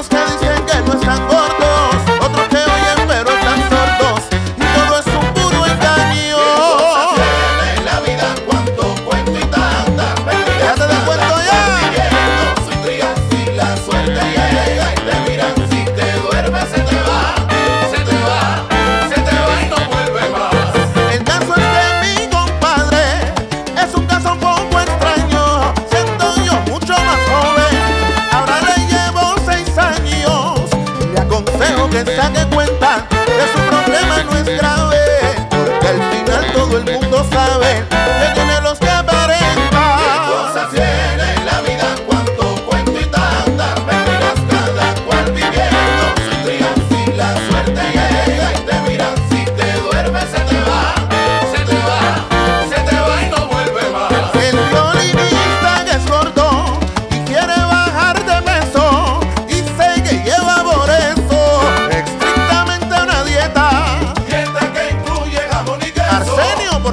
nos canciones. que cuenta que su problema no es grave, porque al final todo el mundo sabe